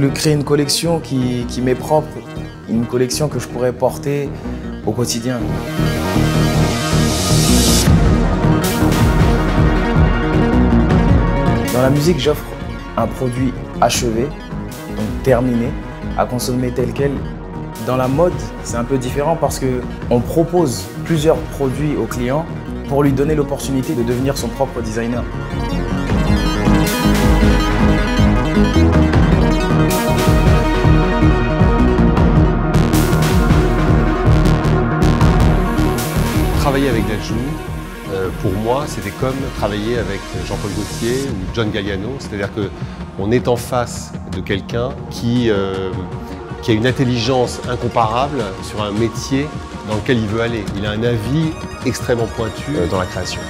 voulu créer une collection qui, qui m'est propre, une collection que je pourrais porter au quotidien. Dans la musique, j'offre un produit achevé, donc terminé, à consommer tel quel. Dans la mode, c'est un peu différent parce qu'on propose plusieurs produits au client pour lui donner l'opportunité de devenir son propre designer. Euh, pour moi, c'était comme travailler avec Jean-Paul Gaultier ou John Galliano, c'est-à-dire qu'on est en face de quelqu'un qui, euh, qui a une intelligence incomparable sur un métier dans lequel il veut aller. Il a un avis extrêmement pointu euh, dans la création.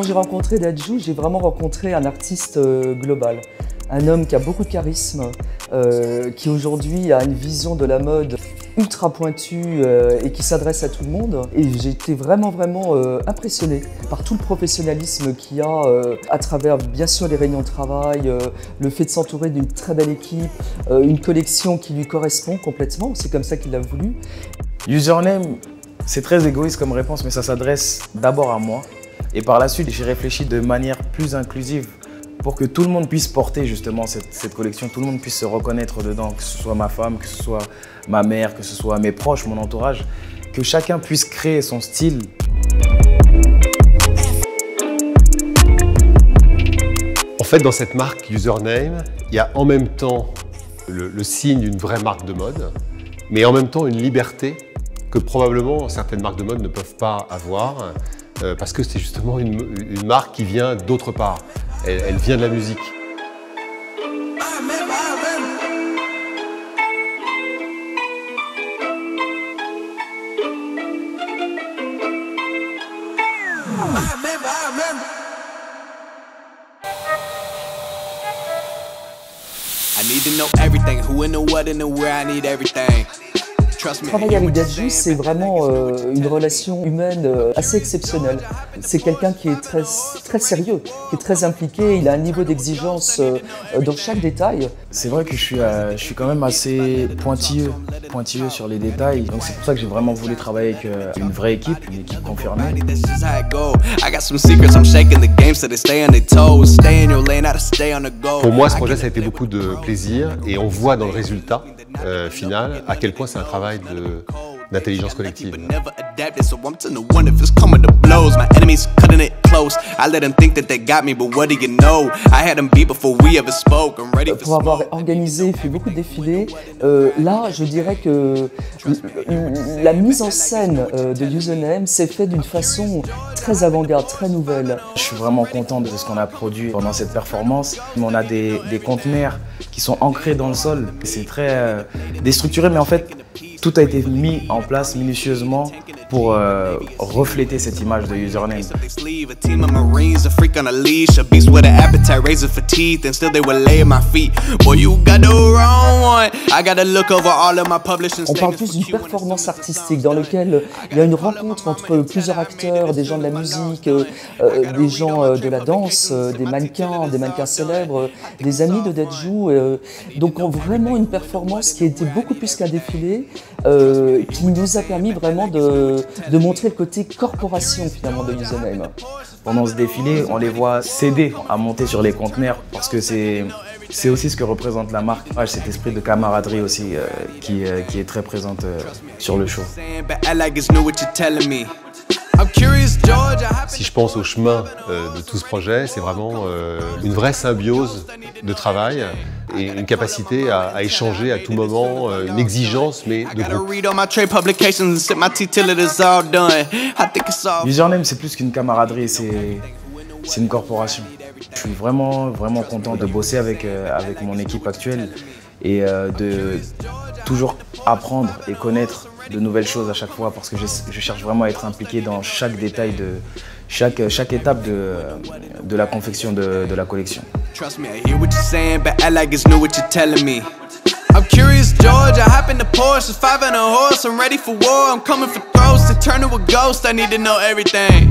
Quand j'ai rencontré Dadju, j'ai vraiment rencontré un artiste euh, global. Un homme qui a beaucoup de charisme, euh, qui aujourd'hui a une vision de la mode ultra pointue euh, et qui s'adresse à tout le monde. Et j'ai été vraiment, vraiment impressionné par tout le professionnalisme qu'il y a à travers, bien sûr, les réunions de travail, le fait de s'entourer d'une très belle équipe, une collection qui lui correspond complètement. C'est comme ça qu'il l'a voulu. Username, c'est très égoïste comme réponse, mais ça s'adresse d'abord à moi. Et par la suite, j'ai réfléchi de manière plus inclusive pour que tout le monde puisse porter justement cette, collection, tout le monde puisse se reconnaître dedans, que ce soit ma femme, que ce soit ma mère, que ce soit mes proches, mon entourage, que chacun puisse créer son style. En fait, dans cette marque Username, il y a en même temps le, signe d'une vraie marque de mode, mais en même temps une liberté que probablement certaines marques de mode ne peuvent pas avoir. Euh, parce que c'est justement une, marque qui vient d'autre part. Elle, vient de la musique. I need to know everything, who and the what and the where I need everything. Travailler avec Dadju, c'est vraiment euh, une relation humaine euh, assez exceptionnelle. C'est quelqu'un qui est très, très sérieux, qui est très impliqué, il a un niveau d'exigence euh, dans chaque détail. C'est vrai que je suis, je suis quand même assez pointilleux, pointilleux sur les détails. Donc c'est pour ça que j'ai vraiment voulu travailler avec une vraie équipe, une équipe confirmée. Pour moi, ce projet, ça a été beaucoup de plaisir et on voit dans le résultat final à quel point c'est un travail d'intelligence collective. Pour avoir organisé, fait beaucoup de défilés, euh, là, je dirais que la mise en scène euh, de Username s'est fait d'une façon très avant-garde, très nouvelle. Je suis vraiment content de ce qu'on a produit pendant cette performance. On a des, conteneurs qui sont ancrés dans le sol. C'est très euh, déstructuré, mais en fait, tout a été mis en place minutieusement pour euh, refléter cette image de username. On parle plus d'une performance artistique dans laquelle il y a une rencontre entre plusieurs acteurs, des gens de la musique, euh, euh, des gens de la danse, des mannequins, des mannequins célèbres, des amis de Deadju. donc vraiment une performance qui été beaucoup plus qu'un défilé, euh, qui nous a permis vraiment de, de, montrer le côté corporation finalement de Username. Pendant ce défilé, on les voit céder à monter sur les conteneurs parce que c'est c'est aussi ce que représente la marque. cet esprit de camaraderie aussi euh, qui, euh, qui, est très présente sur le show. Si je pense au chemin de tout ce projet, c'est vraiment une vraie symbiose de travail et une capacité à, échanger à tout moment, euh, une exigence, mais de groupe. C'est plus qu'une camaraderie, c'est une corporation. Je suis vraiment, vraiment content de bosser avec, euh, avec mon équipe actuelle et euh, de toujours apprendre et connaître de nouvelles choses à chaque fois parce que je, je cherche vraiment à être impliqué dans chaque détail de chaque, chaque étape de, de la confection de, de la collection. I'm curious, George. I hop in the Porsche, five and a horse. I'm ready for war. I'm coming for throats to turn to a ghost. I need to know everything.